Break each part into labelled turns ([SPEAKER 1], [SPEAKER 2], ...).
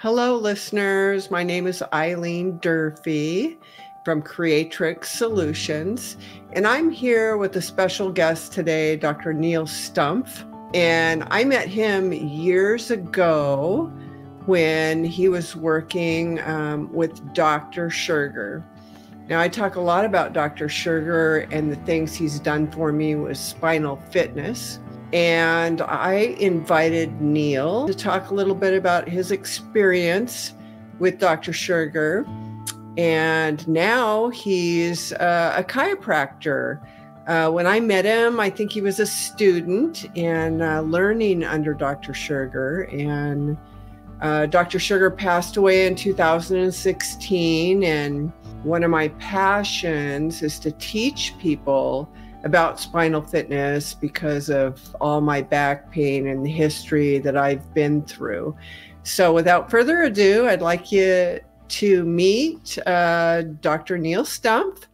[SPEAKER 1] Hello, listeners. My name is Eileen Durfee from Creatrix Solutions, and I'm here with a special guest today, Dr. Neal Stumpf. And I met him years ago when he was working um, with Dr. Scherger. Now, I talk a lot about Dr. Scherger and the things he's done for me with spinal fitness. And I invited Neal to talk a little bit about his experience with Dr. Scherger. And now he's uh, a chiropractor. Uh, when I met him, I think he was a student and uh, learning under Dr. Scherger. And uh, Dr. Scherger passed away in 2016. And one of my passions is to teach people about spinal fitness because of all my back pain and the history that I've been through. So, without further ado, I'd like you to meet uh, Dr. Neal Stumpf.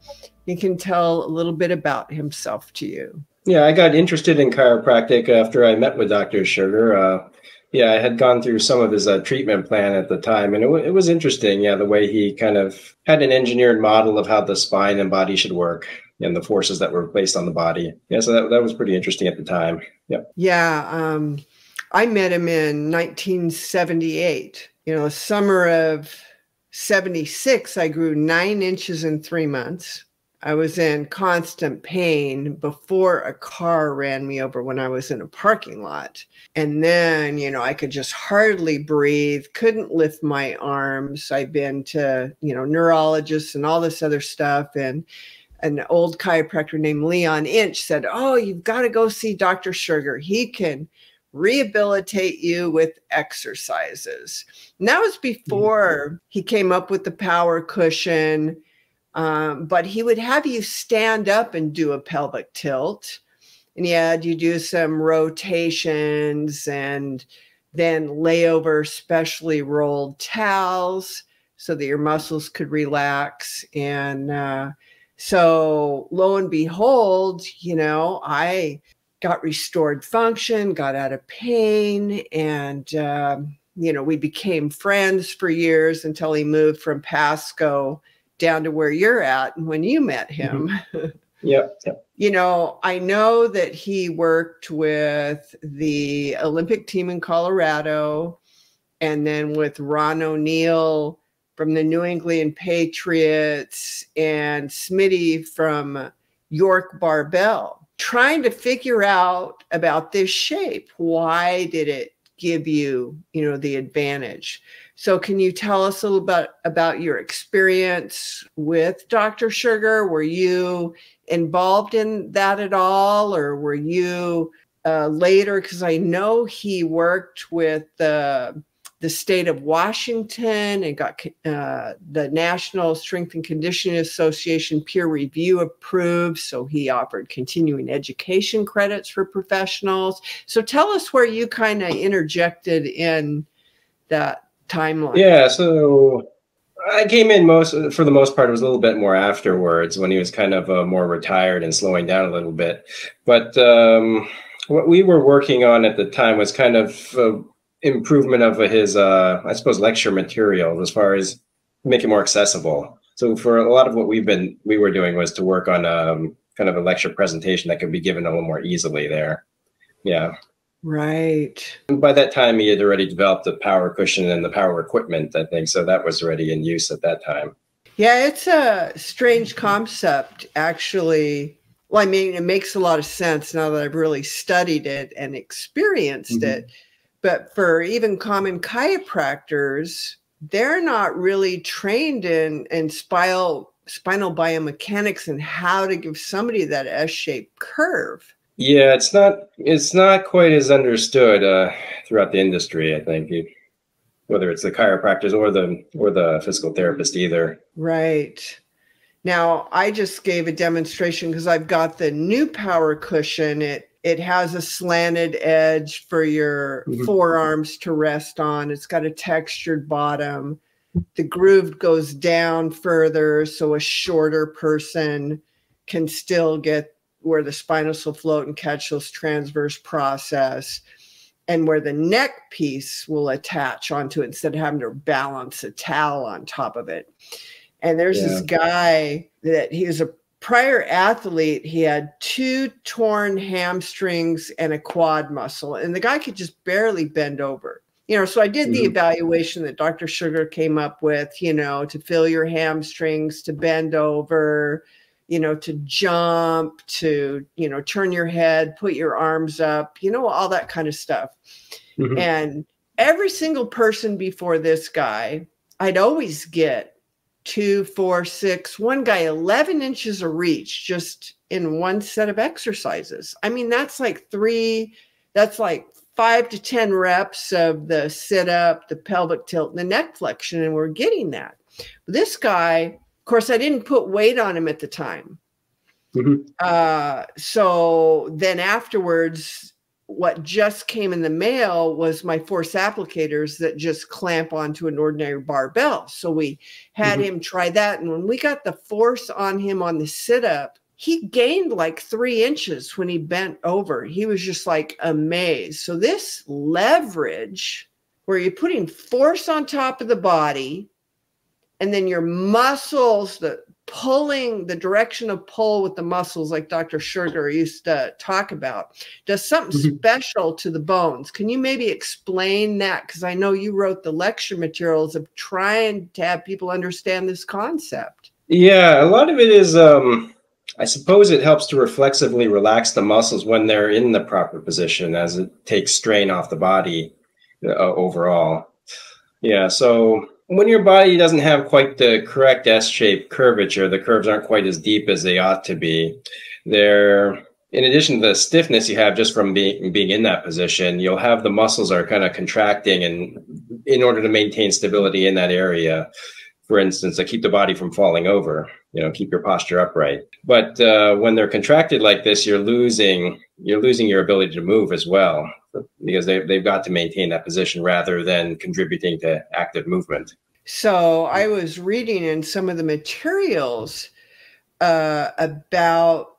[SPEAKER 1] He can tell a little bit about himself to you.
[SPEAKER 2] Yeah, I got interested in chiropractic after I met with Dr. Scherger. Uh, yeah, I had gone through some of his uh, treatment plan at the time, and it, w- it was interesting. Yeah, the way he kind of had an engineered model of how the spine and body should work and the forces that were placed on the body. Yeah, so that, that was pretty interesting at the time. Yeah.
[SPEAKER 1] Yeah. Um, I met him in 1978. You know, summer of 76, I grew nine inches in three months. I was in constant pain before a car ran me over when I was in a parking lot. And then, you know, I could just hardly breathe, couldn't lift my arms. I've been to, you know, neurologists and all this other stuff. And an old chiropractor named Leon Inch said, Oh, you've got to go see Dr. Scherger. He can rehabilitate you with exercises. And that was before mm-hmm. he came up with the power cushion. Um, but he would have you stand up and do a pelvic tilt. And he had you do some rotations and then lay over specially rolled towels so that your muscles could relax. And uh, so lo and behold, you know, I got restored function, got out of pain, and um, you know, we became friends for years until he moved from Pasco down to where you're at and when you met him.
[SPEAKER 2] Mm-hmm. Yep, yep.
[SPEAKER 1] You know, I know that he worked with the Olympic team in Colorado and then with Ron O'Neal from the New England Patriots and Smitty from York Barbell, trying to figure out about this shape. Why did it give you, you know, the advantage? So can you tell us a little bit about your experience with Dr. Scherger? Were you involved in that at all, or were you uh, later? Because I know he worked with the the state of Washington and got uh, the National Strength and Conditioning Association peer review approved. So he offered continuing education credits for professionals. So tell us where you kind of interjected in that timeline.
[SPEAKER 2] Yeah. So I came in most for the most part. It was a little bit more afterwards when he was kind of uh, more retired and slowing down a little bit. But um, what we were working on at the time was kind of uh, improvement of his, uh, I suppose, lecture material as far as make it more accessible. So for a lot of what we've been we were doing was to work on um, kind of a lecture presentation that could be given a little more easily there. Yeah.
[SPEAKER 1] Right.
[SPEAKER 2] And by that time, he had already developed the power cushion and the power equipment, I think. So that was already in use at that time.
[SPEAKER 1] Yeah, it's a strange concept, actually. Well, I mean, it makes a lot of sense now that I've really studied it and experienced mm-hmm. it. But for even common chiropractors, they're not really trained in, in spinal, spinal biomechanics and how to give somebody that S-shaped curve.
[SPEAKER 2] Yeah, it's not it's not quite as understood uh, throughout the industry. I think, whether it's the chiropractors or the or the physical therapist either.
[SPEAKER 1] Right. Now, I just gave a demonstration because I've got the new power cushion. It it has a slanted edge for your mm-hmm. forearms to rest on. It's got a textured bottom. The groove goes down further so a shorter person can still get where the spinous will float and catch those transverse process. and where the neck piece will attach onto it instead of having to balance a towel on top of it. And there's yeah. this guy that he was a prior athlete. He had two torn hamstrings and a quad muscle, and the guy could just barely bend over. You know, so I did the mm-hmm. evaluation that Dr. Scherger came up with, you know, to fill your hamstrings, to bend over, you know, to jump, to, you know, turn your head, put your arms up, you know, all that kind of stuff. Mm-hmm. And every single person before this guy, I'd always get two, four, six, one guy 11 inches of reach just in one set of exercises. I mean, that's like three, that's like five to 10 reps of the sit up, the pelvic tilt, and the neck flexion, and we're getting that. This guy, of course, I didn't put weight on him at the time. Mm-hmm. Uh, so then afterwards, what just came in the mail was my force applicators that just clamp onto an ordinary barbell. So we had mm-hmm. him try that. And when we got the force on him on the sit up, he gained like three inches when he bent over. He was just like amazed. So, this leverage where you're putting force on top of the body and then your muscles, the pulling the direction of pull with the muscles, like Dr. Scherger used to talk about, does something mm-hmm. special to the bones. Can you maybe explain that? Because I know you wrote the lecture materials of trying to have people understand this concept.
[SPEAKER 2] Yeah, a lot of it is. Um, I suppose it helps to reflexively relax the muscles when they're in the proper position, as it takes strain off the body uh, overall. Yeah, so when your body doesn't have quite the correct S-shaped curvature, the curves aren't quite as deep as they ought to be. They're in addition to the stiffness you have just from being being in that position, you'll have the muscles are kind of contracting, and in order to maintain stability in that area, for instance, to keep the body from falling over, you know, keep your posture upright. But uh, when they're contracted like this, you're losing you're losing your ability to move as well because they, they've got to maintain that position rather than contributing to active movement.
[SPEAKER 1] So I was reading in some of the materials uh, about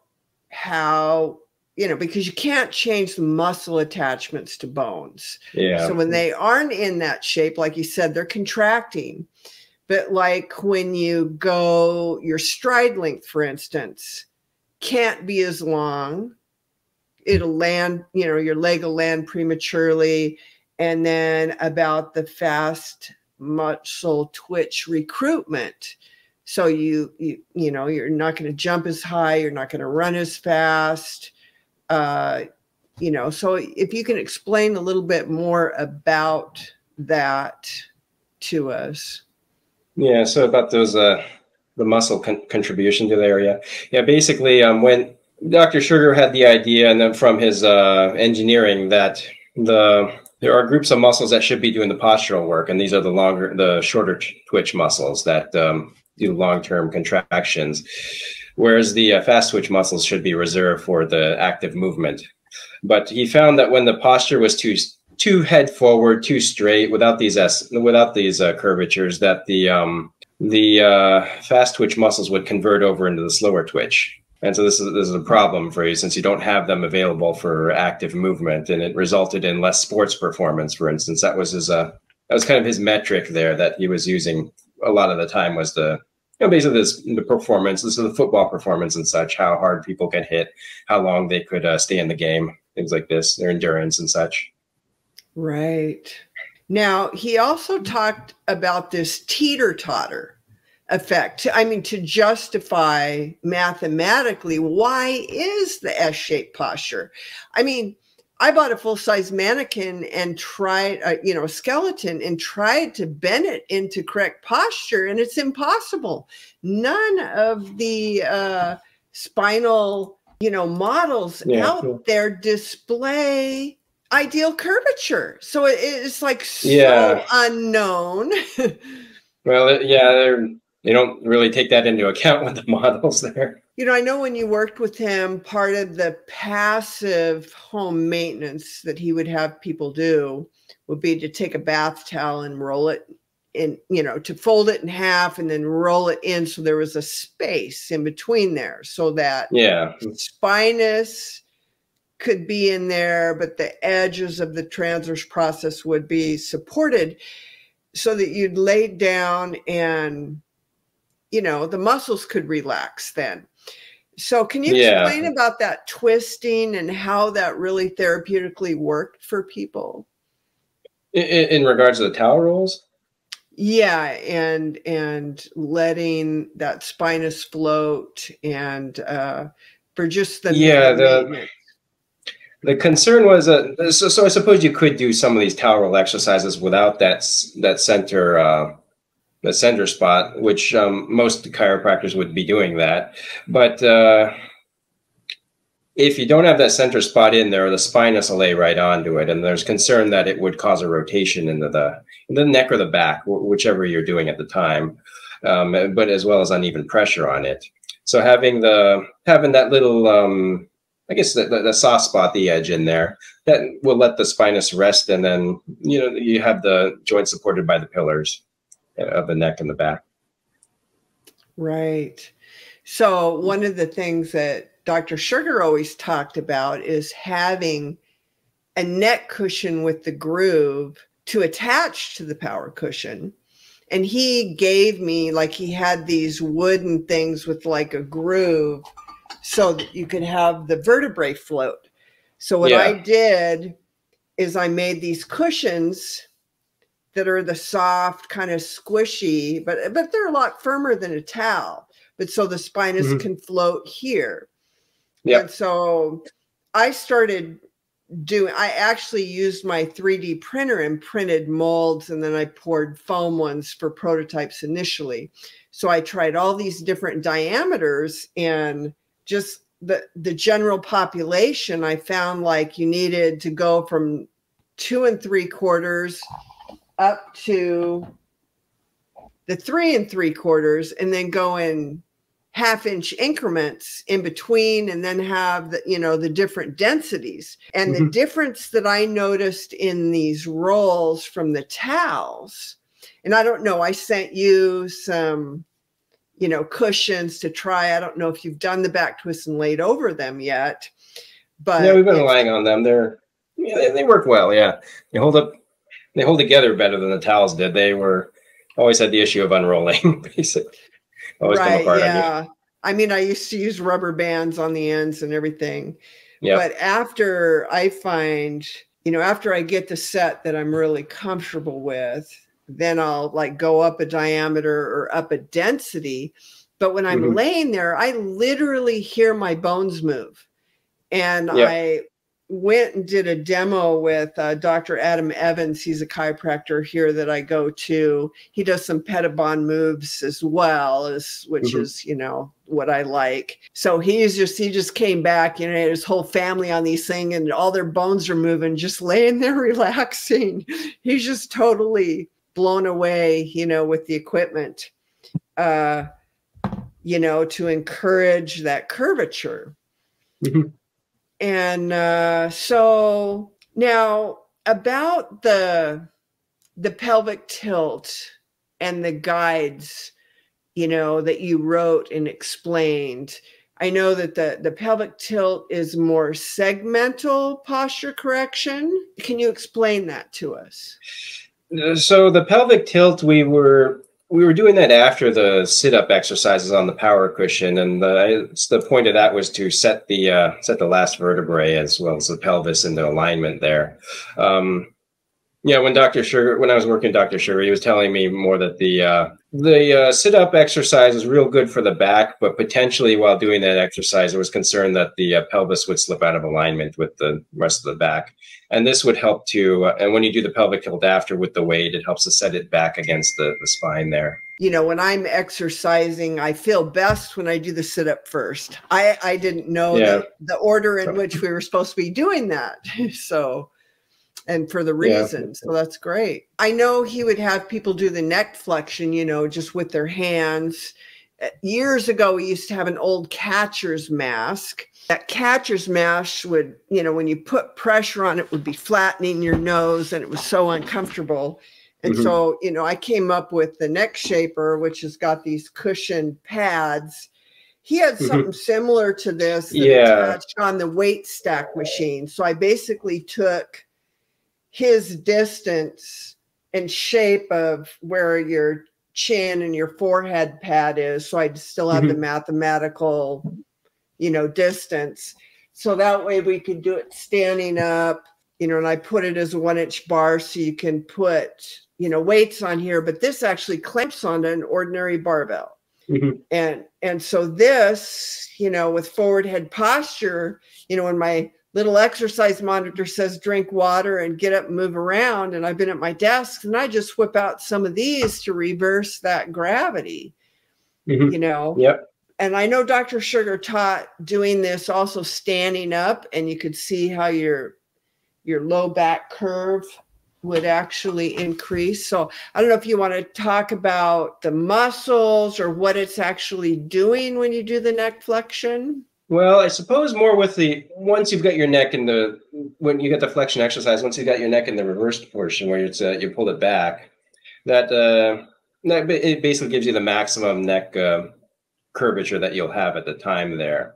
[SPEAKER 1] how you know because you can't change the muscle attachments to bones.
[SPEAKER 2] Yeah.
[SPEAKER 1] So when they aren't in that shape, like you said, they're contracting. But like when you go, your stride length, for instance, can't be as long it'll land, you know, your leg will land prematurely. And then about the fast muscle twitch recruitment. So you you you know you're not going to jump as high, you're not going to run as fast. Uh, you know, so if you can explain a little bit more about that to us.
[SPEAKER 2] Yeah, so about those uh the muscle con contribution to the area. Yeah, basically um when Dr. Scherger had the idea, and then from his uh, engineering, that the there are groups of muscles that should be doing the postural work, and these are the longer, the shorter twitch muscles that um, do long-term contractions, whereas the uh, fast twitch muscles should be reserved for the active movement. But he found that when the posture was too too head forward, too straight, without these s without these uh, curvatures, that the um, the uh, fast twitch muscles would convert over into the slower twitch and so this is this is a problem for you since you don't have them available for active movement, and it resulted in less sports performance. For instance, that was his uh, that was kind of his metric there that he was using a lot of the time was the you know basically this the performance, this is the football performance and such, how hard people can hit, how long they could uh, stay in the game, things like this, their endurance and such.
[SPEAKER 1] Right. Now he also talked about this teeter totter effect. I mean, to justify mathematically why is the S shaped posture? I mean, I bought a full size mannequin and tried, uh, you know, a skeleton and tried to bend it into correct posture, and it's impossible. None of the uh, spinal, you know, models yeah, out cool. there display ideal curvature. So it, it's like so yeah. unknown.
[SPEAKER 2] well, yeah, they're they don't really take that into account with the models there.
[SPEAKER 1] You know, I know when you worked with him, part of the passive home maintenance that he would have people do would be to take a bath towel and roll it in, you know, to fold it in half and then roll it in so there was a space in between there so that
[SPEAKER 2] yeah
[SPEAKER 1] spinous could be in there, but the edges of the transverse process would be supported so that you'd lay down and, you know, the muscles could relax then. So, can you yeah. explain about that twisting and how that really therapeutically worked for people?
[SPEAKER 2] In, in regards to the towel rolls?
[SPEAKER 1] Yeah, and and letting that spinous float and uh, for just the
[SPEAKER 2] yeah the the concern was that so, so I suppose you could do some of these towel roll exercises without that that center uh, the center spot, which um, most chiropractors would be doing that. But uh, if you don't have that center spot in there, the spinous will lay right onto it, and there's concern that it would cause a rotation into the the neck or the back, whichever you're doing at the time, um, but as well as uneven pressure on it. So having the having that little um, I guess the, the, the, soft spot, the edge in there, that will let the spinous rest, and then you know you have the joint supported by the pillars of the neck and the back.
[SPEAKER 1] Right. So one of the things that Dr. Scherger always talked about is having a neck cushion with the groove to attach to the power cushion. And he gave me like he had these wooden things with like a groove so that you could have the vertebrae float. So what yeah. I did is I made these cushions that are the soft, kind of squishy, but but they're a lot firmer than a towel. But so the spinous mm-hmm. can float here. Yeah. And so I started doing I actually used my 3D printer and printed molds and then I poured foam ones for prototypes initially. So I tried all these different diameters and just the the general population I found like you needed to go from two and three quarters up to the three and three quarters and then go in half inch increments in between and then have the you know the different densities. And mm-hmm. the difference that i noticed in these rolls from the towels and i don't know i sent you some you know cushions to try. I don't know if you've done the back twist and laid over them yet but
[SPEAKER 2] yeah we've been lying on them. They're yeah, they, they work well yeah. They hold up they hold together better than the towels did. They were always had the issue of unrolling, basically.
[SPEAKER 1] Always right, yeah. I mean, I used to use rubber bands on the ends and everything. Yep. But after I find, you know, after I get the set that I'm really comfortable with, then I'll like go up a diameter or up a density. But when I'm mm-hmm. laying there, I literally hear my bones move. And yep. I went and did a demo with uh, Dr. Adam Evans. He's a chiropractor here that I go to. He does some Pettibon moves as well as which mm-hmm. is, you know, what I like. So he's just he just came back, you know, his whole family on these things and all their bones are moving, just laying there relaxing. He's just totally blown away, you know, with the equipment. Uh, you know, to encourage that curvature. Mm-hmm and uh, so now about the the pelvic tilt and the guides you know that you wrote and explained i know that the the pelvic tilt is more segmental posture correction. Can you explain that to us?
[SPEAKER 2] So the pelvic tilt we were we were doing that after the sit-up exercises on the power cushion, and the, the point of that was to set the uh, set the last vertebrae as well as the pelvis into alignment there. Um, yeah, when Dr. Scherger, when I was working with Dr. Scherger, he was telling me more that the uh, the uh, sit up exercise is real good for the back, but potentially while doing that exercise, I was concerned that the uh, pelvis would slip out of alignment with the rest of the back. And this would help to, uh, and when you do the pelvic tilt after with the weight, it helps to set it back against the, the spine there.
[SPEAKER 1] You know, when I'm exercising, I feel best when I do the sit up first. I, I didn't know yeah. the, the order in which we were supposed to be doing that. so, and for the reason. Yeah. So that's great. I know he would have people do the neck flexion, you know, just with their hands. Uh, years ago, we used to have an old catcher's mask. That catcher's mask would, you know, when you put pressure on it, would be flattening your nose and it was so uncomfortable. And mm-hmm. so, you know, I came up with the neck shaper, which has got these cushion pads he had mm-hmm. something similar to this yeah. attached on the weight stack machine. So I basically took his distance and shape of where your chin and your forehead pad is. So I'd still have mm-hmm. the mathematical, you know, distance. So that way we could do it standing up, you know, and I put it as a one inch bar so you can put, you know, weights on here, but this actually clamps onto an ordinary barbell. Mm-hmm. And and so this, you know, with forward head posture, you know, when my little exercise monitor says drink water and get up and move around, and I've been at my desk and I just whip out some of these to reverse that gravity. Mm-hmm. You know.
[SPEAKER 2] Yep.
[SPEAKER 1] And I know Dr. Scherger taught doing this also standing up, and you could see how your your low back curve would actually increase. So I don't know if you want to talk about the muscles or what it's actually doing when you do the neck flexion.
[SPEAKER 2] Well, I suppose more with the once you've got your neck in the when you get the flexion exercise, once you've got your neck in the reversed portion where it's uh, you pull it back, that uh, that it basically gives you the maximum neck uh, curvature that you'll have at the time there.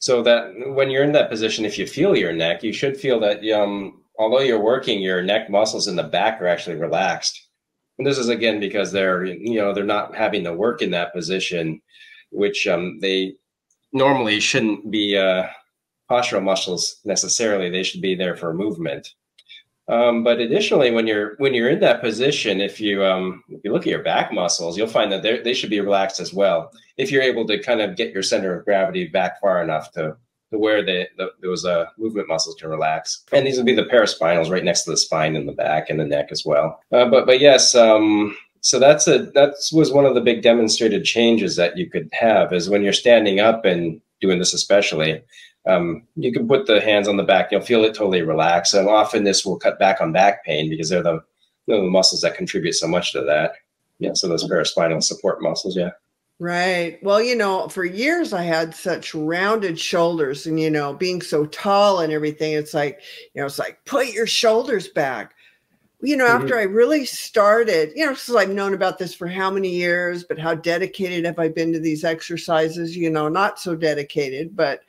[SPEAKER 2] So that when you're in that position, if you feel your neck, you should feel that um, although you're working, your neck muscles in the back are actually relaxed. And this is again because they're you know they're not having to work in that position, which um, they normally shouldn't be uh, postural muscles necessarily. They should be there for movement. Um, but additionally, when you're when you're in that position, if you um, if you look at your back muscles, you'll find that they should be relaxed as well. If you're able to kind of get your center of gravity back far enough to to where the, the those uh, movement muscles can relax. And these would be the paraspinals right next to the spine in the back and the neck as well. Uh, but but yes, um, so that's a that was one of the big demonstrated changes that you could have is when you're standing up and doing this especially. Um, you can put the hands on the back, you'll feel it totally relax. And often this will cut back on back pain because they're the, you know, the muscles that contribute so much to that. Yeah, so those paraspinal support muscles, yeah.
[SPEAKER 1] Right. Well, you know, for years I had such rounded shoulders and, you know, being so tall and everything, it's like, you know, it's like, put your shoulders back. You know, mm-hmm. after I really started, you know, because I've known about this for how many years, but how dedicated have I been to these exercises? You know, not so dedicated, but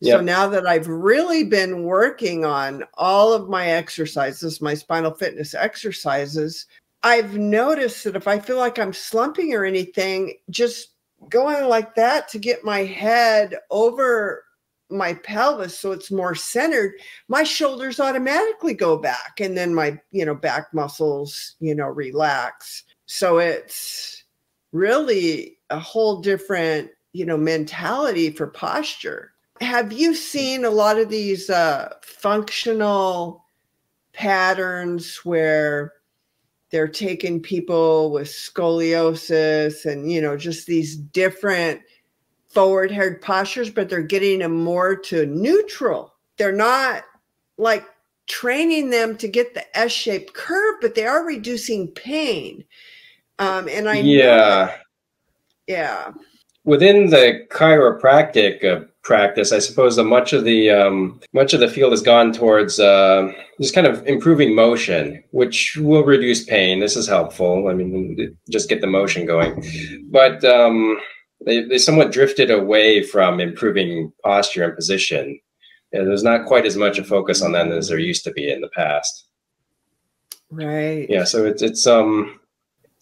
[SPEAKER 1] yep. so now that I've really been working on all of my exercises, my spinal fitness exercises, I've noticed that if I feel like I'm slumping or anything, just going like that to get my head over my pelvis so it's more centered, my shoulders automatically go back and then my, you know, back muscles, you know, relax. So it's really a whole different, you know, mentality for posture. Have you seen a lot of these uh, functional patterns where they're taking people with scoliosis and you know just these different forward head postures but they're getting them more to neutral. They're not like training them to get the s-shaped curve but they are reducing pain. Um and i
[SPEAKER 2] yeah.
[SPEAKER 1] yeah.
[SPEAKER 2] Within the chiropractic uh, practice, I suppose that much of the um, much of the field has gone towards uh, just kind of improving motion, which will reduce pain. This is helpful. I mean, just get the motion going, but um, they they somewhat drifted away from improving posture and position. And there's not quite as much a focus on that as there used to be in the past.
[SPEAKER 1] Right.
[SPEAKER 2] Yeah. So it's it's um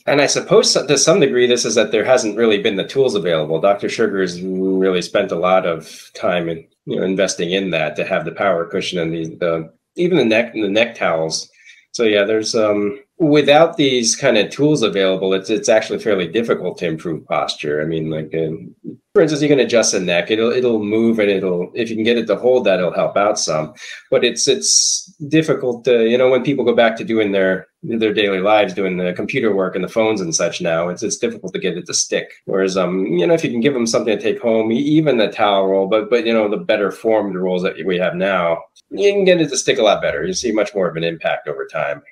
[SPEAKER 2] and I suppose to some degree, this is that there hasn't really been the tools available. Dr. Scherger has really spent a lot of time in you know investing in that to have the power cushion and the, the even the neck and the neck towels. So yeah, there's um without these kind of tools available, it's it's actually fairly difficult to improve posture. I mean, like um, for instance, you can adjust the neck; it'll it'll move, and it'll if you can get it to hold that, it'll help out some. But it's it's difficult to you know when people go back to doing their their daily lives, doing the computer work and the phones and such. Now it's it's difficult to get it to stick. Whereas um you know if you can give them something to take home, even the towel roll, but but you know the better formed rolls that we have now, you can get it to stick a lot better. You see much more of an impact over time.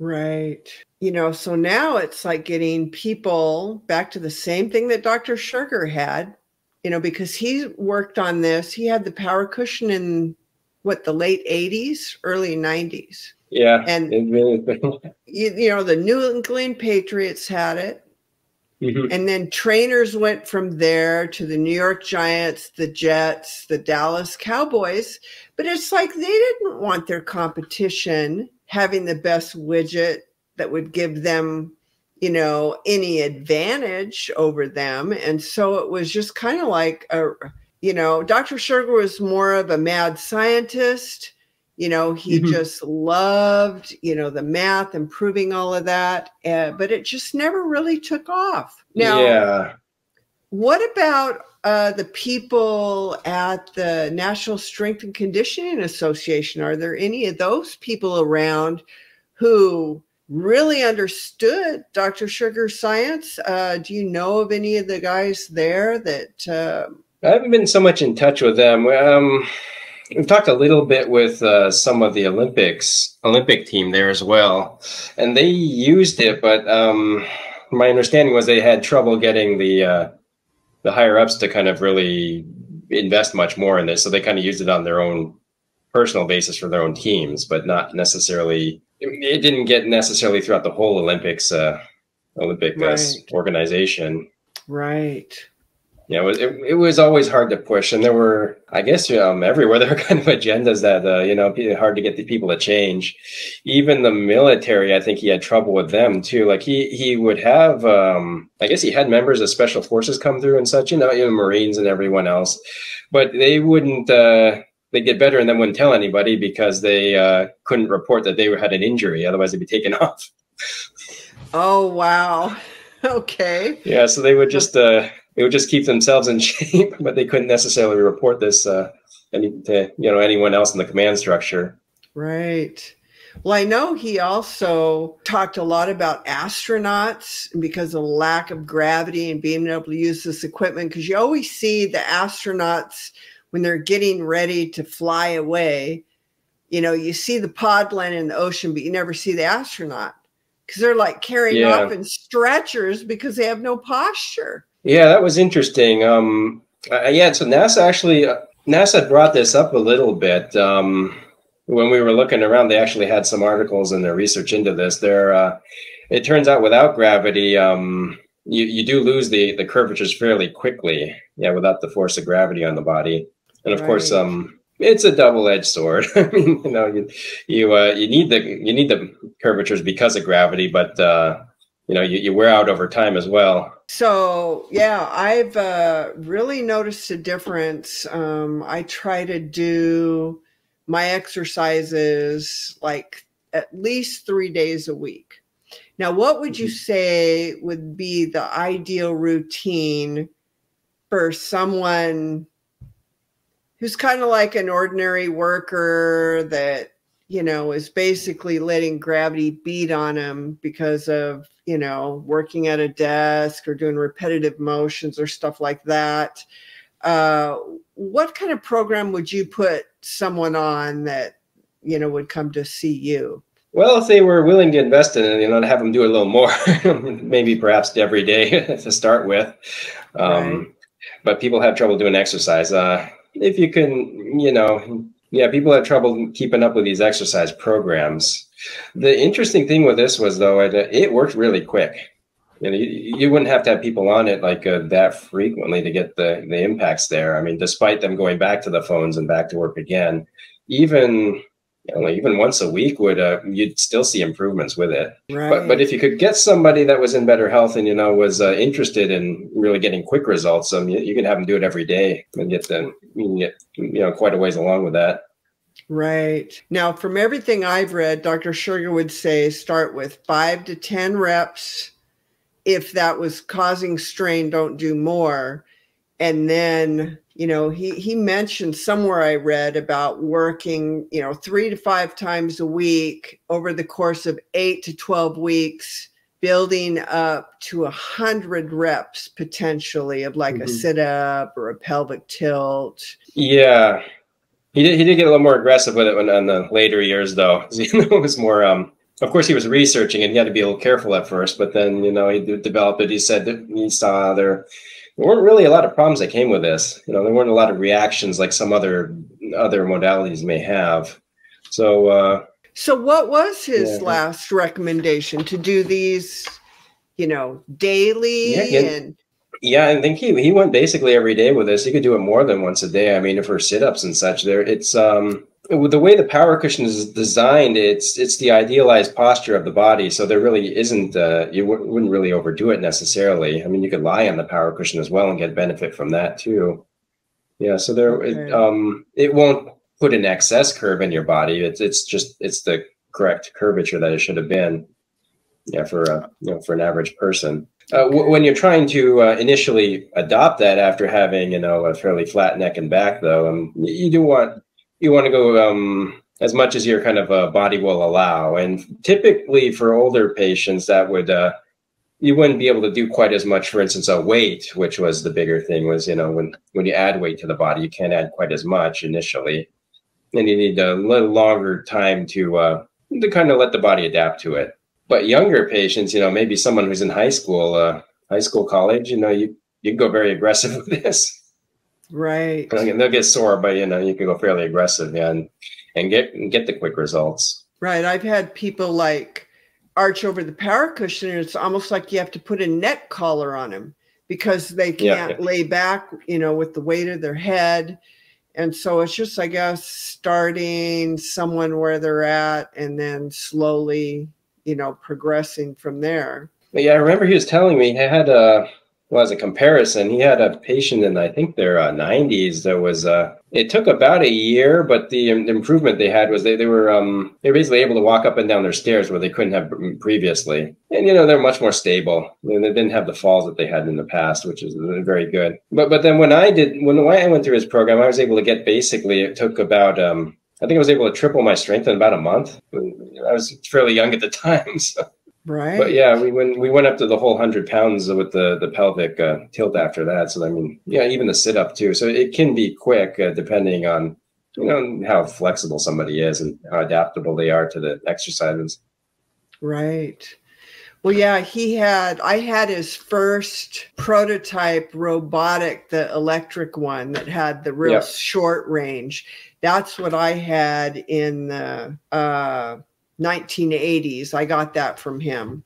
[SPEAKER 1] Right. You know, so now it's like getting people back to the same thing that Dr. Scherger had, you know, because he worked on this. He had the power cushion in what the late 80s, early 90s.
[SPEAKER 2] Yeah.
[SPEAKER 1] And you, you know, the New England Patriots had it. Mm-hmm. And then trainers went from there to the New York Giants, the Jets, the Dallas Cowboys. But it's like they didn't want their competition having the best widget that would give them, you know, any advantage over them. And so it was just kind of like a, you know, Dr. Scherger was more of a mad scientist you know he mm-hmm. just loved you know the math improving all of that uh, but it just never really took off now yeah what about uh, the people at the national strength and conditioning association are there any of those people around who really understood dr Scherger science? Uh, do you know of any of the guys there that uh,
[SPEAKER 2] i haven't been so much in touch with them. Um, we've talked a little bit with uh, some of the Olympics Olympic team there as well, and they used it, but um, my understanding was they had trouble getting the uh, the higher ups to kind of really invest much more in this, so they kind of used it on their own personal basis for their own teams, but not necessarily. It didn't get necessarily throughout the whole Olympics uh, Olympic uh, right. organization.
[SPEAKER 1] Right
[SPEAKER 2] yeah, it was, it, it, was always hard to push, and there were, I guess, um, everywhere there were kind of agendas that uh, you know hard to get the people to change. Even the military, I think he had trouble with them too. Like he he would have, um, I guess he had members of special forces come through and such, you know, even Marines and everyone else, but they wouldn't. Uh, they get better and then wouldn't tell anybody because they uh, couldn't report that they had an injury. Otherwise, they'd be taken off.
[SPEAKER 1] Oh wow. Okay.
[SPEAKER 2] Yeah, so they would just uh, they would just keep themselves in shape, but they couldn't necessarily report this uh, any, to you know anyone else in the command structure.
[SPEAKER 1] Right. Well, I know he also talked a lot about astronauts because of lack of gravity and being able to use this equipment. Because you always see the astronauts when they're getting ready to fly away. You know, you see the pod land in the ocean, but you never see the astronaut because they're like carrying yeah. off in stretchers because they have no posture.
[SPEAKER 2] Yeah, that was interesting. Um, uh, yeah, so NASA actually uh, NASA brought this up a little bit um, when we were looking around. They actually had some articles in their research into this. There, uh, it turns out without gravity, um, you you do lose the the curvatures fairly quickly. Yeah, without the force of gravity on the body, and of right. course, um, it's a double edged sword. I mean, you know, you you uh, you need the you need the curvatures because of gravity, but uh, you know, you, you wear out over time as well.
[SPEAKER 1] So yeah, I've uh, really noticed a difference. Um, I try to do my exercises like at least three days a week. Now, what would you mm-hmm. say would be the ideal routine for someone who's kind of like an ordinary worker that you know, is basically letting gravity beat on him because of, you know, working at a desk or doing repetitive motions or stuff like that. Uh, what kind of program would you put someone on that, you know, would come to see you?
[SPEAKER 2] Well, if they were willing to invest in it, you know, to have them do a little more, maybe perhaps every day to start with. Um, right. But people have trouble doing exercise. Uh, if you can, you know, yeah, people had trouble keeping up with these exercise programs. The interesting thing with this was though it, it worked really quick. You know, you, you wouldn't have to have people on it like uh, that frequently to get the the impacts there. I mean, despite them going back to the phones and back to work again, even you know, even once a week would uh, you'd still see improvements with it. Right. But but if you could get somebody that was in better health and you know was uh, interested in really getting quick results, um, you, you can have them do it every day and get them you can get you know quite a ways along with that.
[SPEAKER 1] Right. Now, from everything I've read, Dr. Scherger would say start with five to 10 reps. If that was causing strain, don't do more. And then you know he he mentioned somewhere i read about working you know 3 to 5 times a week over the course of 8 to 12 weeks building up to a hundred reps potentially of like mm-hmm. a sit up or a pelvic tilt.
[SPEAKER 2] Yeah, he did. He did get a little more aggressive with it when, in the later years, though. it was more. Um, of course, he was researching, and he had to be a little careful at first. But then, you know, he developed it. He said that he saw there there weren't really a lot of problems that came with this. You know, there weren't a lot of reactions like some other other modalities may have. So, uh,
[SPEAKER 1] so what was his yeah. last recommendation to do these? you know, daily
[SPEAKER 2] yeah, yeah.
[SPEAKER 1] and
[SPEAKER 2] yeah, I think he he went basically every day with this. He could do it more than once a day. I mean, if for sit ups and such, there it's um the way the power cushion is designed. It's it's the idealized posture of the body, so there really isn't. Uh, you wouldn't really overdo it necessarily. I mean, you could lie on the power cushion as well and get benefit from that too. Yeah, so there okay. it, um it won't put an excess curve in your body. It's it's just it's the correct curvature that it should have been. Yeah, for a you know for an average person. Uh, w- when you're trying to uh, initially adopt that after having you know a fairly flat neck and back, though, um, you do want you want to go um, as much as your kind of uh, body will allow. And typically for older patients, that would uh, you wouldn't be able to do quite as much. For instance, a weight, which was the bigger thing, was you know when when you add weight to the body, you can't add quite as much initially, and you need a little longer time to uh, to kind of let the body adapt to it. But younger patients, you know, maybe someone who's in high school, uh, high school, college, you know, you you can go very aggressive with this.
[SPEAKER 1] Right.
[SPEAKER 2] And they'll get sore, but you know, you can go fairly aggressive and and get and get the quick results.
[SPEAKER 1] Right. I've had people like arch over the power cushion, and it's almost like you have to put a neck collar on them because they can't yeah. lay back, you know, with the weight of their head. And so it's just, I guess, starting someone where they're at and then slowly you know, progressing from there.
[SPEAKER 2] Yeah, I remember he was telling me he had a well as a comparison, he had a patient in I think their uh, 90s that was uh, it took about a year, but the improvement they had was they, they were um, they were basically able to walk up and down their stairs where they couldn't have previously, and you know they're much more stable. And they didn't have the falls that they had in the past, which is very good. But but then when I did when I went through his program, I was able to get basically it took about um, I think I was able to triple my strength in about a month. I was fairly young at the time. So.
[SPEAKER 1] Right.
[SPEAKER 2] But yeah, we went we went up to the whole hundred pounds with the the pelvic uh, tilt after that. So I mean, yeah, even the sit up too. So it can be quick uh, depending on you know how flexible somebody is and how adaptable they are to the exercises.
[SPEAKER 1] Right. Well, yeah, he had, I had his first prototype robotic, the electric one that had the real yep. short range. That's what I had in the uh, 1980s. I got that from him.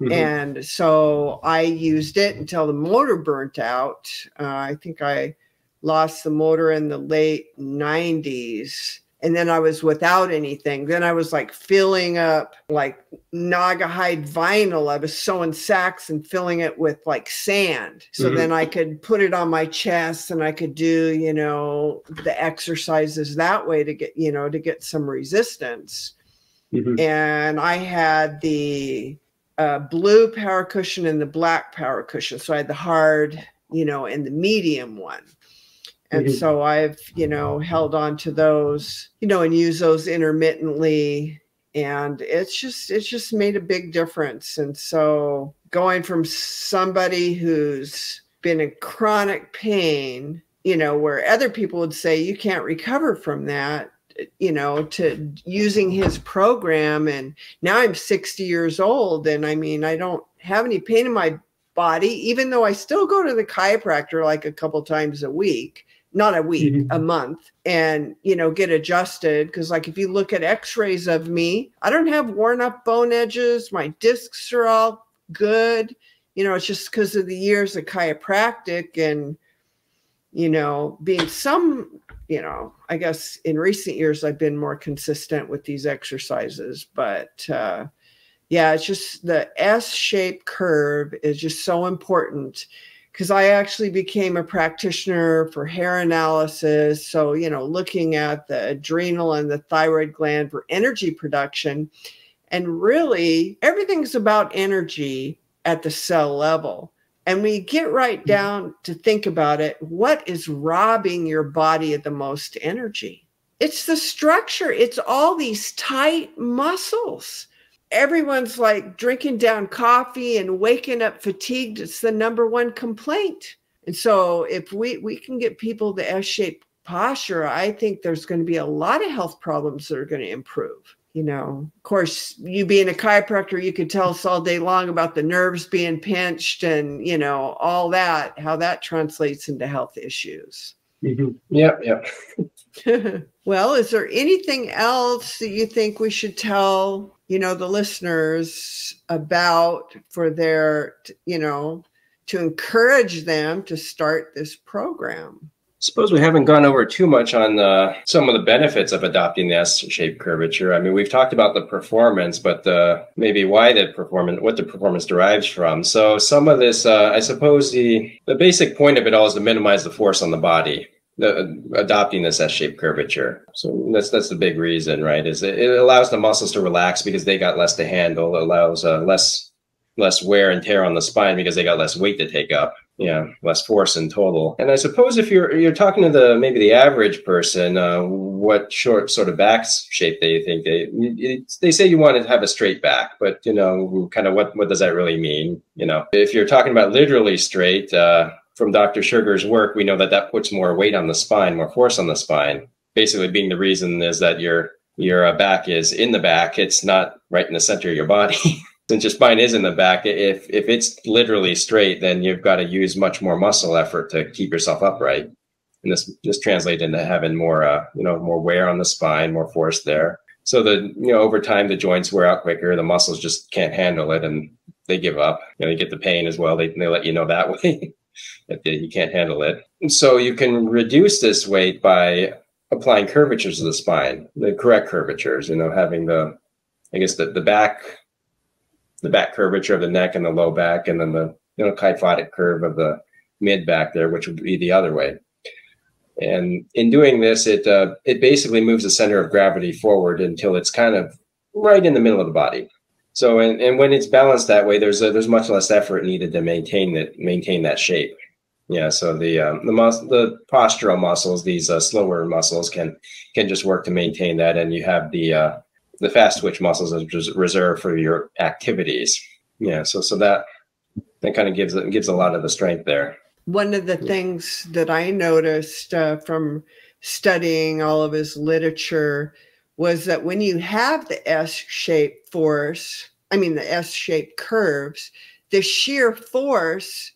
[SPEAKER 1] Mm-hmm. And so I used it until the motor burnt out. Uh, I think I lost the motor in the late 90s and then I was without anything. Then I was like filling up like Naugahyde vinyl. I was sewing sacks and filling it with like sand. So mm-hmm. then I could put it on my chest and I could do, you know, the exercises that way to get, you know, to get some resistance. Mm-hmm. And I had the uh, blue power cushion and the black power cushion. So I had the hard, you know, and the medium one. And mm-hmm. so I've, you know, held on to those, you know, and use those intermittently. And it's just, it's just made a big difference. And so going from somebody who's been in chronic pain, you know, where other people would say you can't recover from that, you know, to using his program. And now I'm 60 years old. And I mean, I don't have any pain in my body, even though I still go to the chiropractor like a couple times a week not a week, mm-hmm. a month, and you know, get adjusted. Because like if you look at X-rays of me, I don't have worn up bone edges. My discs are all good. You know, it's just because of the years of chiropractic and you know, being some, you know, I guess in recent years I've been more consistent with these exercises, but uh yeah, it's just the S shaped curve is just so important because I actually became a practitioner for hair analysis. So, you know, looking at the adrenal and the thyroid gland for energy production. And really, everything's about energy at the cell level. And we get right mm-hmm. down to think about it what is robbing your body of the most energy? It's the structure, it's all these tight muscles everyone's like drinking down coffee and waking up fatigued. It's the number one complaint. And so if we we can get people the S-shaped posture, I think there's going to be a lot of health problems that are going to improve. You know, of course, you being a chiropractor, you could tell us all day long about the nerves being pinched and, you know, all that, how that translates into health issues.
[SPEAKER 2] Mm-hmm. Yeah, yeah.
[SPEAKER 1] well, is there anything else that you think we should tell, you know, the listeners about for their, you know, to encourage them to start this program?
[SPEAKER 2] Suppose we haven't gone over too much on uh, some of the benefits of adopting the S-shaped curvature. I mean, we've talked about the performance, but maybe why the performance, what the performance derives from. So some of this, uh, I suppose the the basic point of it all is to minimize the force on the body. The, adopting this S-shaped curvature. So that's that's the big reason, right? Is it, it allows the muscles to relax because they got less to handle. It allows uh, less less wear and tear on the spine because they got less weight to take up yeah less force in total. And i suppose if you're you're talking to the maybe the average person uh, what short sort of back shape they think they they say you want to have a straight back but you know kind of what what does that really mean you know? If you're talking about literally straight uh, from dr Scherger's work we know that that puts more weight on the spine more force on the spine. Basically being the reason is that your your uh, back is in the back it's not right in the center of your body since your spine is in the back, if if it's literally straight, then you've got to use much more muscle effort to keep yourself upright. And this just translates into having more, uh, you know, more wear on the spine, more force there. So the you know over time the joints wear out quicker, the muscles just can't handle it, and they give up. You know, you get the pain as well. They they let you know that way that you can't handle it. And so you can reduce this weight by applying curvatures to the spine, the correct curvatures. You know, having the I guess the the back the back curvature of the neck and the low back, and then the you know kyphotic curve of the mid back there, which would be the other way. And in doing this, it uh, it basically moves the center of gravity forward until it's kind of right in the middle of the body. So, and, and when it's balanced that way, there's a, there's much less effort needed to maintain that maintain that shape. Yeah. So the um, the mus- the postural muscles, these uh, slower muscles, can can just work to maintain that, and you have the uh, the fast twitch muscles is reserved for your activities. Yeah, so so that that kind of gives it gives a lot of the strength there.
[SPEAKER 1] One of the things that I noticed uh, from studying all of his literature was that when you have the S-shaped force, I mean the S-shaped curves, the shear force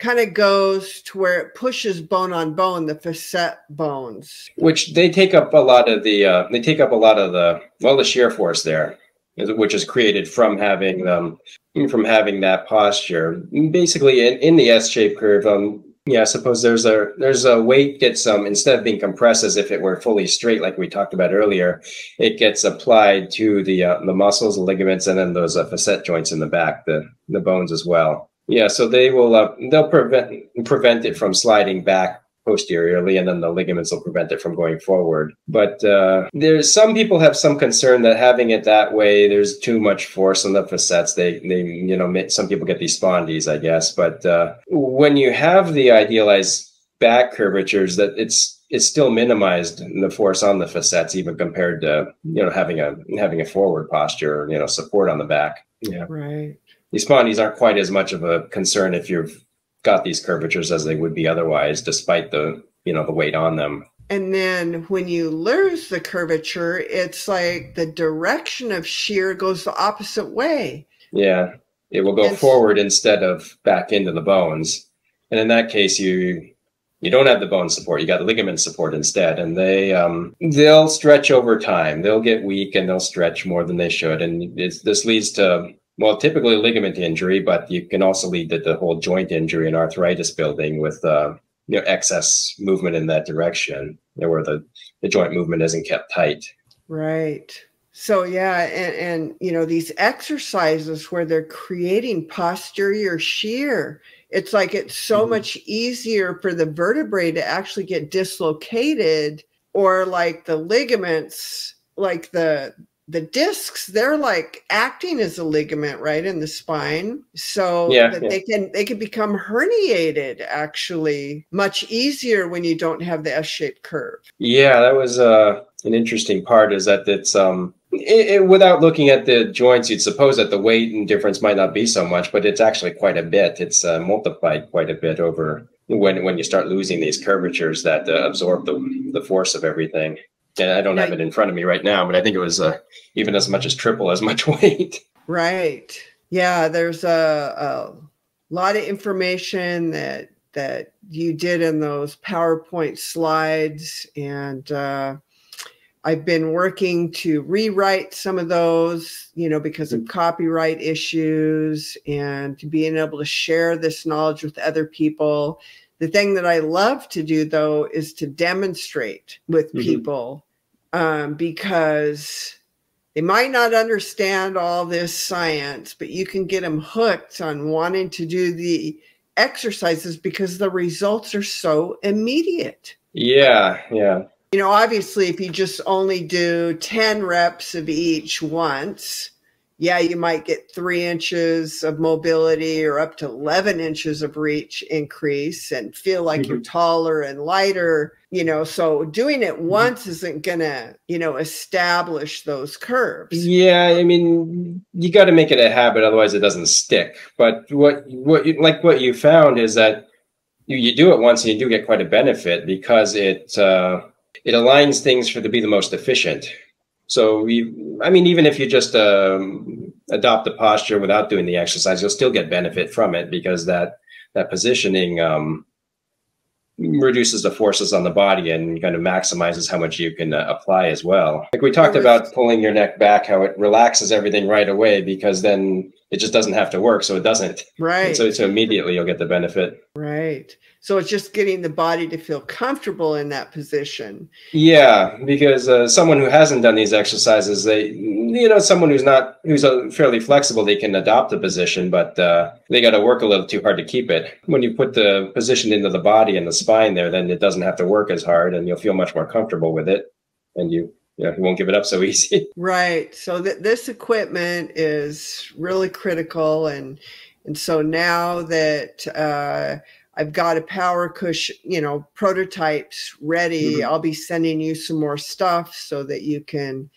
[SPEAKER 1] kind of goes to where it pushes bone on bone the facet bones.
[SPEAKER 2] Which they take up a lot of the uh, they take up a lot of the well the shear force there which is created from having them um, from having that posture. Basically in, in the s-shaped curve um yeah i suppose there's a there's a weight gets um instead of being compressed as if it were fully straight like we talked about earlier it gets applied to the uh, the muscles the ligaments and then those uh, facet joints in the back the the bones as well yeah, so they will uh, they'll prevent prevent it from sliding back posteriorly, and then the ligaments will prevent it from going forward. But uh, there's some people have some concern that having it that way, there's too much force on the facets. They they you know some people get these spondies, I guess. But uh, when you have the idealized back curvatures, that it's it's still minimized the force on the facets, even compared to you know having a having a forward posture, you know support on the back.
[SPEAKER 1] Yeah, right
[SPEAKER 2] these spondies aren't quite as much of a concern if you've got these curvatures as they would be otherwise, despite the you know the weight on them.
[SPEAKER 1] And then when you lose the curvature, it's like the direction of shear goes the opposite way.
[SPEAKER 2] Yeah, it will go and forward instead of back into the bones. And in that case, you you don't have the bone support; you got the ligament support instead, and they um, they'll stretch over time. They'll get weak and they'll stretch more than they should, and this leads to well, typically ligament injury, but you can also lead to the whole joint injury and arthritis building with uh, you know excess movement in that direction, you know, where the, the joint movement isn't kept tight.
[SPEAKER 1] Right. So yeah, and, and you know these exercises where they're creating posterior shear, it's like it's so mm-hmm. much easier for the vertebrae to actually get dislocated, or like the ligaments, like the the discs they're like acting as a ligament right in the spine so yeah, that yeah. they can they can become herniated actually much easier when you don't have the s-shaped curve.
[SPEAKER 2] Yeah that was uh an interesting part is that it's um it, it, without looking at the joints you'd suppose that the weight and difference might not be so much but it's actually quite a bit. It's uh, multiplied quite a bit over when when you start losing these curvatures that uh, absorb the the force of everything and I don't have it in front of me right now, but I think it was uh, even as much as triple as much weight.
[SPEAKER 1] Right. Yeah. There's a, a lot of information that that you did in those PowerPoint slides. And uh, I've been working to rewrite some of those, you know, because of mm. copyright issues and to being able to share this knowledge with other people. The thing that I love to do, though, is to demonstrate with mm-hmm. people um, because they might not understand all this science, but you can get them hooked on wanting to do the exercises because the results are so immediate.
[SPEAKER 2] Yeah, yeah.
[SPEAKER 1] You know, obviously, if you just only do 10 reps of each once, yeah, you might get three inches of mobility or up to 11 inches of reach increase and feel like mm-hmm. you're taller and lighter, you know. So doing it mm-hmm. once isn't going to, you know, establish those curves.
[SPEAKER 2] Yeah. I mean, you got to make it a habit, otherwise, it doesn't stick. But what, what, like what you found is that you, you do it once and you do get quite a benefit because it, uh, it aligns things for to be the most efficient so we, I mean, even if you just um, adopt the posture without doing the exercise, you'll still get benefit from it because that that positioning um, reduces the forces on the body and kind of maximizes how much you can uh, apply as well. Like we talked about pulling your neck back, how it relaxes everything right away because then it just doesn't have to work, so it doesn't.
[SPEAKER 1] Right.
[SPEAKER 2] And so so immediately you'll get the benefit.
[SPEAKER 1] Right. So it's just getting the body to feel comfortable in that position.
[SPEAKER 2] Yeah, because uh, someone who hasn't done these exercises, they, you know, someone who's not, who's uh, fairly flexible, they can adopt the position, but uh, they got to work a little too hard to keep it. When you put the position into the body and the spine there, then it doesn't have to work as hard, and you'll feel much more comfortable with it, and you you know, you won't give it up so easy.
[SPEAKER 1] Right. So th- this equipment is really critical, and and so now that uh, I've got a power cushion, you know, prototypes ready. Mm-hmm. I'll be sending you some more stuff so that you can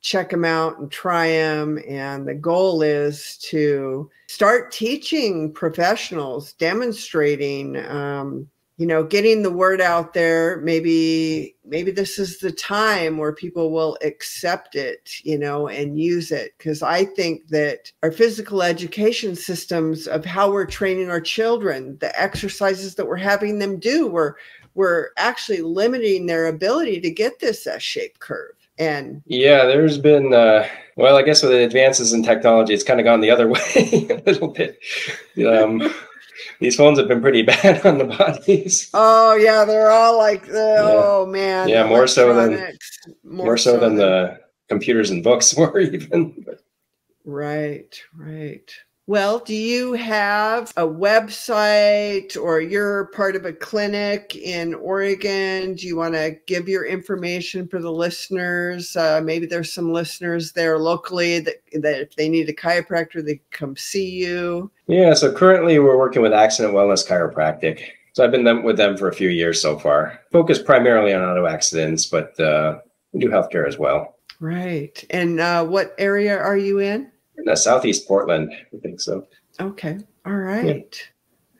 [SPEAKER 1] check them out and try them. And the goal is to start teaching professionals, demonstrating um, you know getting the word out there maybe maybe this is the time where people will accept it you know and use it. Because i think that our physical education systems of how we're training our children the exercises that we're having them do we're we're actually limiting their ability to get this s-shaped curve. And
[SPEAKER 2] yeah there's been uh well i guess with the advances in technology it's kind of gone the other way a little bit. Um these phones have been pretty bad on the bodies.
[SPEAKER 1] Oh yeah, they're all like, oh yeah. man.
[SPEAKER 2] Yeah, more so than more, more so, so than, than the computers and books were even.
[SPEAKER 1] Right, right. Well, do you have a website or you're part of a clinic in Oregon? Do you want to give your information for the listeners? Uh, maybe there's some listeners there locally that, that if they need a chiropractor, they come see you.
[SPEAKER 2] Yeah, so currently we're working with Accident Wellness Chiropractic. So I've been with them for a few years so far. Focus primarily on auto accidents, but uh, we do healthcare as well.
[SPEAKER 1] Right. And uh, what area are you in?
[SPEAKER 2] In uh, southeast Portland. I think so.
[SPEAKER 1] Okay. All right.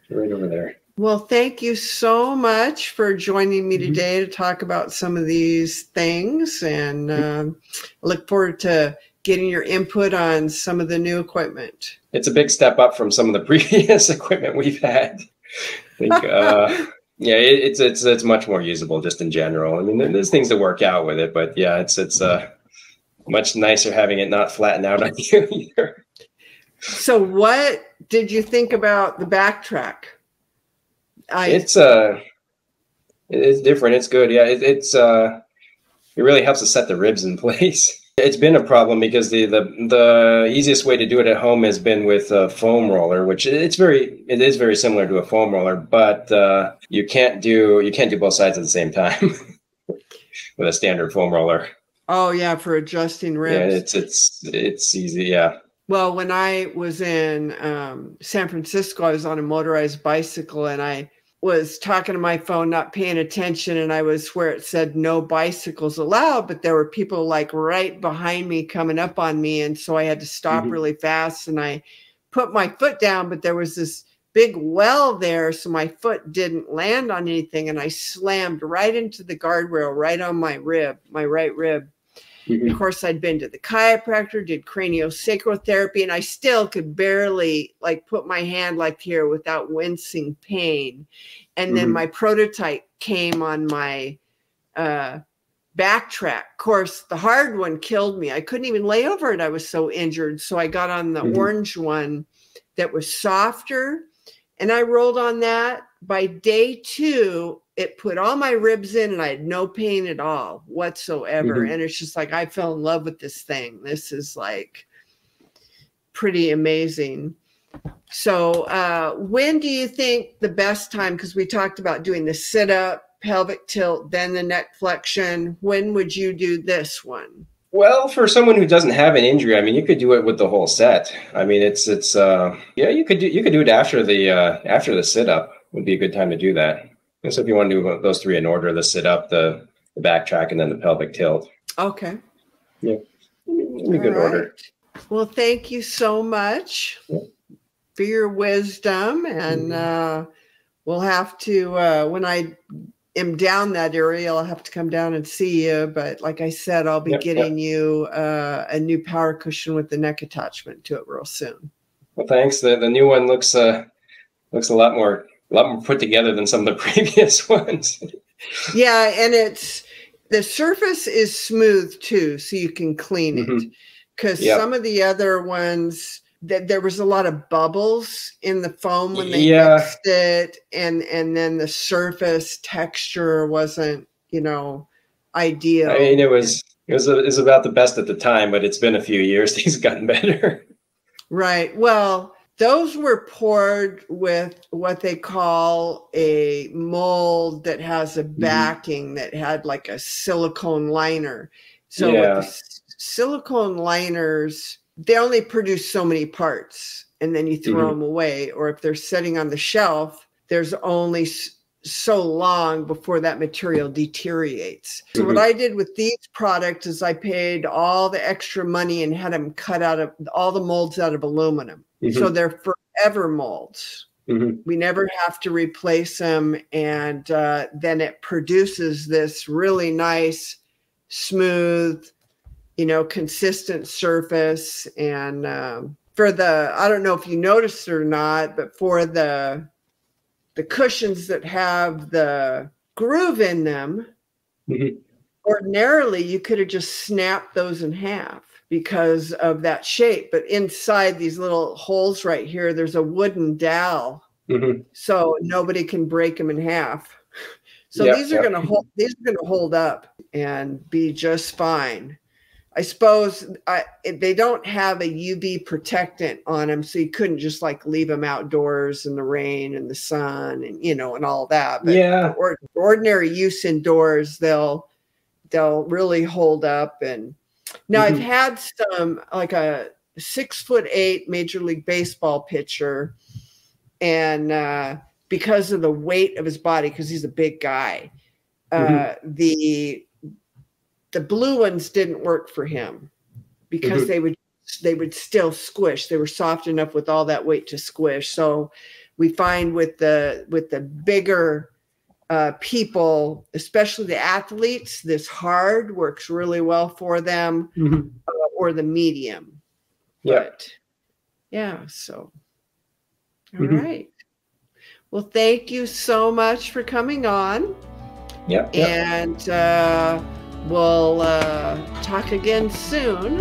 [SPEAKER 2] Yeah. Right over there.
[SPEAKER 1] Well, thank you so much for joining me mm-hmm. today to talk about some of these things. And um, I look forward to getting your input on some of the new equipment.
[SPEAKER 2] It's a big step up from some of the previous equipment we've had. I think, uh, yeah, it, it's it's it's much more usable just in general. I mean, there's things to work out with it, but yeah, it's it's uh, much nicer having it not flatten out on you either.
[SPEAKER 1] So, what did you think about the backtrack?
[SPEAKER 2] I, it's uh, it's different. It's good. Yeah, it, it's uh, it really helps to set the ribs in place. It's been a problem because the, the the easiest way to do it at home has been with a foam roller, which it's very it is very similar to a foam roller, but uh, you can't do you can't do both sides at the same time with a standard foam roller.
[SPEAKER 1] Oh yeah, for adjusting ribs.
[SPEAKER 2] Yeah, it's it's it's easy. Yeah.
[SPEAKER 1] Well, when I was in um, San Francisco, I was on a motorized bicycle and I was talking to my phone, not paying attention, and I was where it said no bicycles allowed, but there were people like right behind me coming up on me, and so I had to stop mm-hmm. really fast and I put my foot down, but there was this big well there, so my foot didn't land on anything, and I slammed right into the guardrail, right on my rib, my right rib Mm-hmm. Of course, I'd been to the chiropractor, did craniosacral therapy, and I still could barely like put my hand like here without wincing pain. And mm-hmm. then my prototype came on my uh, backtrack. Of course, the hard one killed me. I couldn't even lay over it. I was so injured. So I got on the mm-hmm. orange one that was softer and I rolled on that. By day two, it put all my ribs in and I had no pain at all whatsoever. Mm-hmm. And it's just like I fell in love with this thing. This is like pretty amazing. So, uh, when do you think the best time? Because we talked about doing the sit up, pelvic tilt, then the neck flexion. When would you do this one?
[SPEAKER 2] Well, for someone who doesn't have an injury, I mean, you could do it with the whole set. I mean, it's it's uh, yeah, you could do you could do it after the uh, after the sit up would be a good time to do that. So if you want to do those three in order, the sit up, the the backtrack, and then the pelvic tilt.
[SPEAKER 1] Okay.
[SPEAKER 2] Yeah, in good right. order.
[SPEAKER 1] Well, thank you so much yeah. for your wisdom, and mm-hmm. uh, we'll have to uh, when I am down that area, I'll have to come down and see you. But like I said, I'll be yep, getting yep. you uh, a new power cushion with the neck attachment to it real soon.
[SPEAKER 2] Well, thanks. The the new one looks uh looks a lot more a lot more put together than some of the previous ones.
[SPEAKER 1] yeah, and it's the surface is smooth too, so you can clean it. Because mm-hmm. yep. some of the other ones that there was a lot of bubbles in the foam when they yeah. mixed it and and then the surface texture wasn't you know ideal
[SPEAKER 2] i mean it was it was, it was about the best at the time but it's been a few years things gotten better
[SPEAKER 1] right well those were poured with what they call a mold that has a mm-hmm. backing mm-hmm. that had like a silicone liner so yeah. with the silicone liners they only produce so many parts and then you throw mm-hmm. them away or if they're sitting on the shelf there's only so long before that material deteriorates. So mm-hmm. what I did with these products is I paid all the extra money and had them cut out of all the molds out of aluminum. Mm-hmm. So they're forever molds. Mm-hmm. We never have to replace them. And uh, then it produces this really nice, smooth, you know, consistent surface. And um, for the, I don't know if you noticed or not, but for the the cushions that have the groove in them, mm-hmm. ordinarily you could have just snapped those in half because of that shape. But inside these little holes right here, there's a wooden dowel. Mm-hmm. So nobody can break them in half. So yep, these are yep. going to hold. These are going to hold up and be just fine. I suppose I, they don't have a UV protectant on them, so you couldn't just like leave them outdoors in the rain and the sun and you know and all that.
[SPEAKER 2] But yeah,
[SPEAKER 1] or, ordinary use indoors, they'll they'll really hold up. And now mm-hmm. I've had some like a six foot eight Major League Baseball pitcher, and uh, because of the weight of his body, because he's a big guy, uh, mm-hmm. the the blue ones didn't work for him because mm-hmm. they would they would still squish. They were soft enough with all that weight to squish. So we find with the with the bigger uh, people, especially the athletes, this hard works really well for them, mm-hmm. uh, or the medium.
[SPEAKER 2] Yeah. But,
[SPEAKER 1] yeah. So, all mm-hmm. right. Well, thank you so much for coming on.
[SPEAKER 2] Yeah.
[SPEAKER 1] And. Uh, We'll uh, talk again soon.